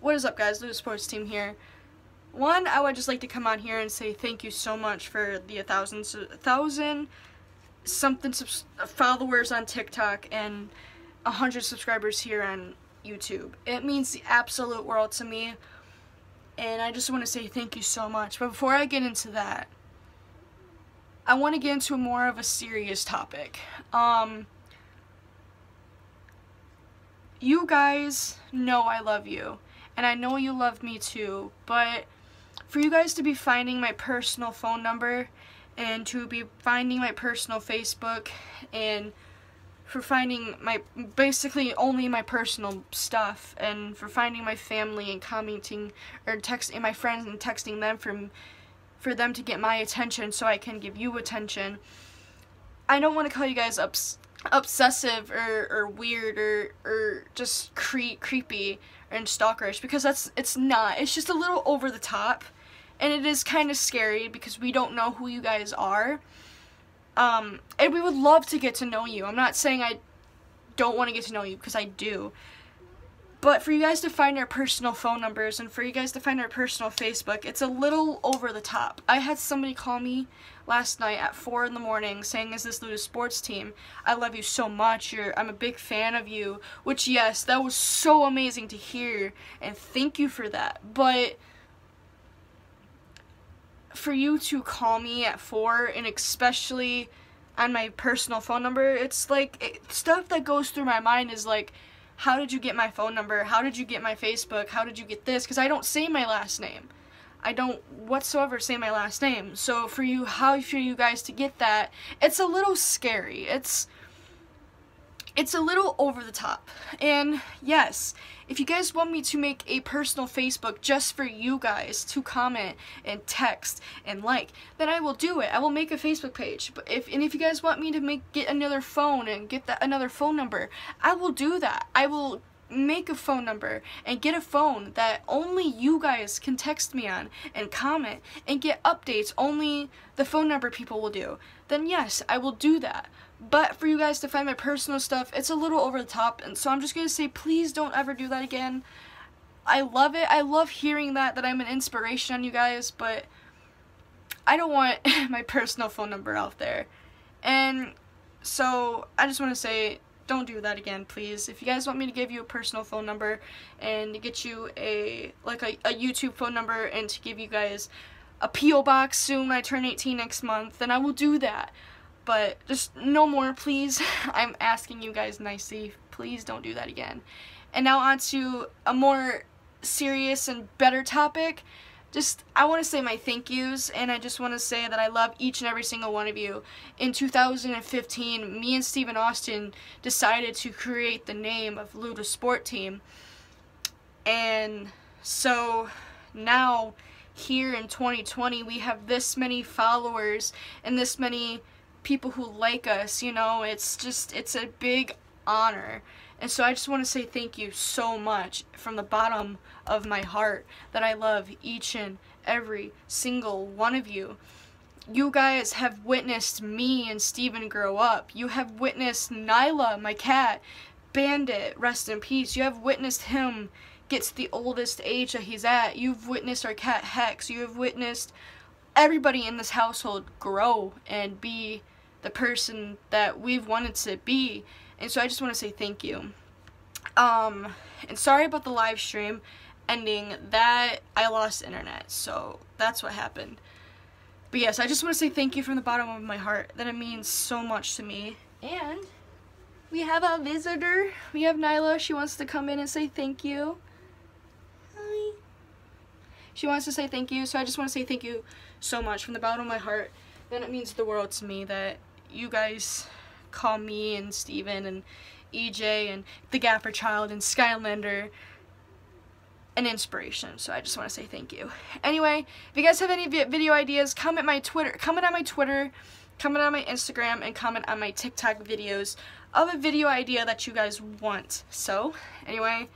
what is up guys, Lou Sports Team here. One, I would just like to come on here and say thank you so much for the 1,000 thousand something followers on TikTok and 100 subscribers here on YouTube. It means the absolute world to me and I just want to say thank you so much. But before I get into that, I want to get into more of a serious topic. Um, you guys know I love you, and I know you love me too, but for you guys to be finding my personal phone number and to be finding my personal Facebook and for finding my basically only my personal stuff and for finding my family and commenting or texting my friends and texting them from for them to get my attention so I can give you attention. I don't want to call you guys ups, obsessive or, or weird or, or just cre creepy and stalkerish because that's it's not. It's just a little over the top and it is kind of scary because we don't know who you guys are. Um, and we would love to get to know you. I'm not saying I don't want to get to know you because I do. But for you guys to find our personal phone numbers and for you guys to find our personal Facebook, it's a little over the top. I had somebody call me last night at 4 in the morning saying, is this Luta Sports Team? I love you so much. You're, I'm a big fan of you. Which, yes, that was so amazing to hear. And thank you for that. But for you to call me at 4 and especially on my personal phone number, it's like it, stuff that goes through my mind is like, how did you get my phone number? How did you get my Facebook? How did you get this? Because I don't say my last name. I don't whatsoever say my last name. So for you, how for you guys to get that, it's a little scary. It's it's a little over the top. And yes, if you guys want me to make a personal Facebook just for you guys to comment and text and like, then I will do it. I will make a Facebook page. But if and if you guys want me to make get another phone and get that another phone number, I will do that. I will make a phone number and get a phone that only you guys can text me on and comment and get updates only the phone number people will do, then yes, I will do that. But for you guys to find my personal stuff, it's a little over the top, and so I'm just to say please don't ever do that again. I love it. I love hearing that, that I'm an inspiration on you guys, but I don't want my personal phone number out there. And so I just want to say don't do that again, please. If you guys want me to give you a personal phone number and get you a like a, a YouTube phone number and to give you guys a P.O. box soon when I turn 18 next month, then I will do that. But just no more, please. I'm asking you guys nicely. Please don't do that again. And now on to a more serious and better topic just I want to say my thank yous and I just want to say that I love each and every single one of you. In 2015, me and Stephen Austin decided to create the name of Luta Sport Team. And so now here in 2020 we have this many followers and this many people who like us, you know, it's just it's a big honor. And so I just want to say thank you so much from the bottom of my heart that I love each and every single one of you. You guys have witnessed me and Steven grow up. You have witnessed Nyla, my cat, Bandit, rest in peace. You have witnessed him get to the oldest age that he's at. You've witnessed our cat Hex. You have witnessed everybody in this household grow and be the person that we've wanted to be. And so I just want to say thank you. Um, and sorry about the live stream ending. That, I lost internet, so that's what happened. But yes, I just want to say thank you from the bottom of my heart. That it means so much to me. And we have a visitor. We have Nyla. She wants to come in and say thank you. Hi. She wants to say thank you, so I just want to say thank you so much from the bottom of my heart. Then it means the world to me that you guys call me and Steven and EJ and the Gaffer Child and Skylander an inspiration. So I just want to say thank you. Anyway, if you guys have any video ideas, comment my Twitter, comment on my Twitter, comment on my Instagram, and comment on my TikTok videos of a video idea that you guys want. So, anyway,